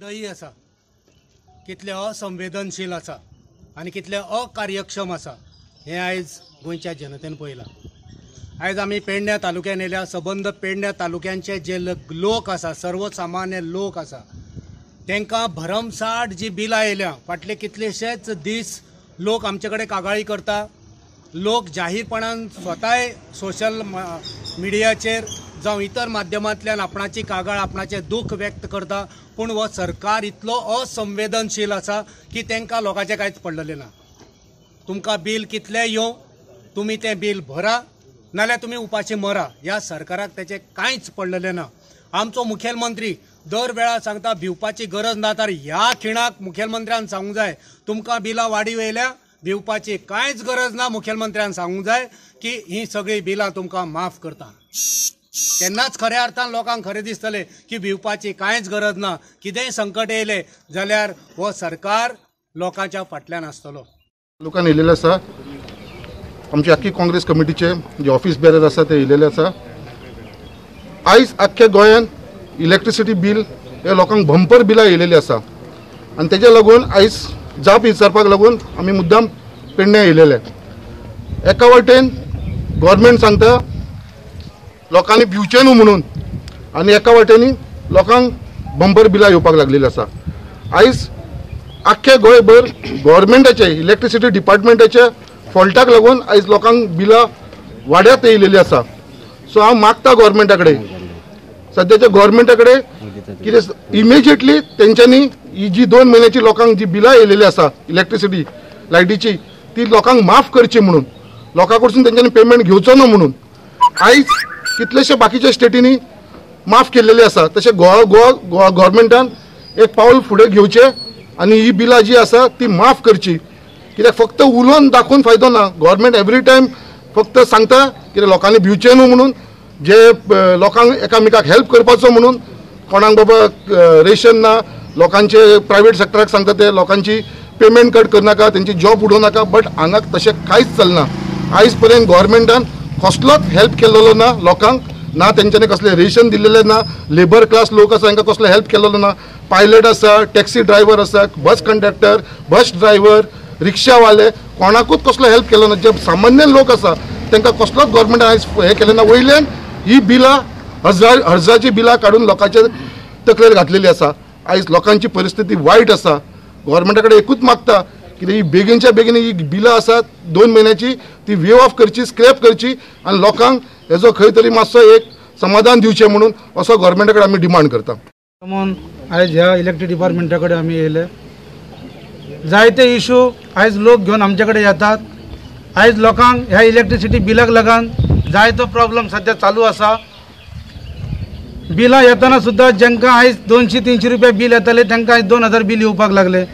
दयी आसा कितले असंवेदनशील आसा आनी कितले अकार्यक्षम आसा हें आयज गोंयच्या जनतेन पळयलां. आयज आमी पेडण्या तालुक्यान येयल्या सबंद पेडण्या तालुक्यांचे जे लोक आसा सर्वसामान्य लोक आसा तांकां भरमसाट जी बिलां येयल्या फाटले कितलेशेच दीस लोक आमचे कडेन कागाळी करता. लोक जाहीरपणान स्वताय सोशल मिडियाचेर जावं इतर माध्यमांतल्यान आपणाची कागाळ आपणाचें दुख व्यक्त करता पूण हो सरकार इतलो असंवेदनशील आसा की तांकां लोकांचें कांयच पडलेलें ना. तुमकां बील कितलें येवं तुमी तें बील भरा नाल्यार तुमी उपाशी मरा. ह्या सरकाराक तेचें कांयच पडलेलें ना. आमचो मुखेलमंत्री दर वेळार सांगता भिवपाची गरज ना तर ह्या खिणाक मुखेलमंत्र्यान सांगूंक जाय. तुमकां बिलां वाडी वयल्या भिवपाची कांयच गरज ना मुखेलमंत्र्यान सांगूंक जाय की ही सगळीं बिलां तुमकां माफ करता. तेन्नाच खऱ्या अर्थान लोकांक खरें दिसतलें की भिवपाची कांयच गरज ना. कितेंय संकट येयलें जाल्यार हो सरकार लोकांच्या फाटल्यान आसतलो लोकांनी येयलेले आसा आमचे आख्खी काँग्रेस कमिटीचे जे ऑफिस बॅरर आसा ते येयलेले आसा आयज आख्ख्या गोंयांत इलेक्ट्रिसिटी बील हे लोकांक भंपर बिलां येयलेली आसा आनी तेज्या लागून आयज जाप विचारपाक लागून आमी मुद्दाम पेडण्या येयलेले एका वाटेन गोवोरमेंट सांगता लोकांनी भिवचे न्हू म्हणून. आनी एका वाटेनी लोकांक बंपर बिलां येवपाक लागलेली आसा. आयज आख्खे गोंयभर गोवोरमेंटाचे इलेक्ट्रिसिटी डिपार्टमेंटाच्या फॉल्टाक लागून आयज लोकांक बिलां वाड्यात येयलेली आसा. सो हांव मागता गोवोरमेंटा कडेन. सद्याच्या गोवोरमेंटा कडेन कितें इमिजिएटली तेंच्यांनी ही जी दोन म्हयन्याची लोकांक जी बिलां येयलेली आसा इलेक्ट्रिसिटी लायटीची ती लोकांक माफ करची म्हणून. लोकां कडसून तेंच्यांनी पेमेंट घेवचो ना म्हणून. आयज कितलेशे बाकीच्या स्टेटींनी माफ केलेले आसा तशें गोवा गोवा गोवा गोवोरमेंटान एक पावल फुडें घेवचें आनी ही बिलां जी आसा ती माफ करची. कित्याक फक्त उलोवन दाखोवन फायदो ना. गोवोरमेंट एवरी टायम फक्त सांगता कितें लोकांनी भिवचें न्हू म्हणून जे लोकांक एकामेकाक हेल्प करपाचो म्हणून कोणाक बाबा रेशन ना लोकांचे प्रायवेट सेक्टराक सांगता ते लोकांची पेमेंट कट करनाका तेंची जॉब उडोवं नाका बट हांगा तशें कांयच चलना. आयज पर्यंत गोवोरमेंटान कसलोच हेल्प केलेलो ना लोकांक? ना तेंच्यांनी कसलें रेशन दिलेलें ना? लेबर क्लास लोक आसा तांकां कसलो हेल्प केलेलो ना? पायलट आसा टॅक्सी ड्रायव्हर आसा बस कंडक्टर बस ड्रायव्हर रिक्षावाले कोणाकूच कसलो हेल्प केलो ना? जे सामान्य लोक आसा तांकां कसलोच गोवोरमेंटान आयज हें केलें ना? वयल्यान ही बिलां हजार हजाराची बिलां काडून लोकांच्या तकलेर घातलेली आसा आयज लोकांची परिस्थिती वायट आसा गोवोरमेंटा कडेन एकूच मागता. कित्याक ही बेगीनच्या बेगीन ही बिलां आसात दोन म्हयन्याची ती वेव ऑफ करची स्क्रॅप करची आनी लोकांक हेजो खंय तरी मातसो एक समाधान दिवचें म्हणून असो गोवोरमेंटा कडेन आमी डिमांड करता म्हणून आयज ह्या इलेक्ट्रीक डिपार्टमेंटा कडेन आमी येयले जायते इशू आयज लोक घेवन आमचे कडेन येतात. आयज लोकांक ह्या इलेक्ट्रिसिटी बिलाक लागून जायतो प्रॉब्लम सध्या चालू आसा बिलां येतना सुद्दां जांकां आयज दोनशे तिनशे रुपया बील येताले तांकां आयज दोन हजार बील येवपाक लागले.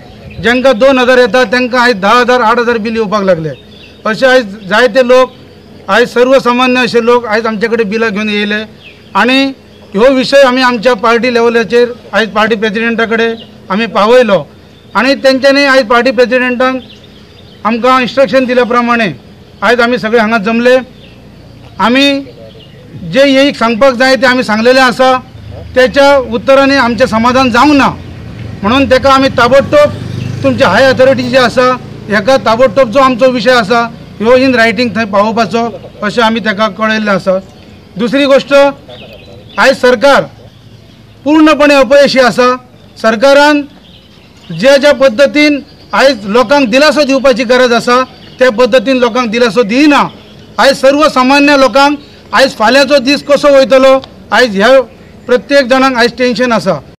ज्यांका दोन हजार येता त्यांना आयज धा हजार आठ हजार बील येवपाक लागले. असे आयज जायते लोक आयज सर्वसामान्य अशे लोक आयज आमचे कडेन बिलां घेवन येयले. आनी ह्यो विशय आमी आमच्या पार्टी लेवलाचेर आयज पार्टी प्रेसिडेंटा कडेन आमी पावयलो. आनी तेंच्यांनी आयज पार्टी प्रेसिडेंटान आमकां इन्स्ट्रक्शन दिल्या प्रमाणे आयज आमी सगळे हांगा जमले. आमी जे एक सांगपाक जाय ते आमी सांगलेले आसा. त्याच्या उत्तरांनी आमचें समाधान जावंक ना. म्हणून तेका आमी ताबडतोब तुमचे हाय अथॉरिटी जी आसा हेका ताबडतोब जो आमचो विशय आसा ह्यो इन रायटींग थंय पावोवपाचो अशें आमी ताका कळयल्लें आसा. दुसरी गोश्ट आयज सरकार पूर्णपणे अपयशी आसा. सरकारान ज्या ज्या पद्दतीन आयज लोकांक दिलासो दिवपाची गरज आसा त्या पद्दतीन लोकांक दिलासो दिना आयज सर्वसामान्य लोकांक आयज फाल्यांचो दीस कसो वयतलो आयज ह्या प्रत्येक जाणांक आयज टेन्शन आसा.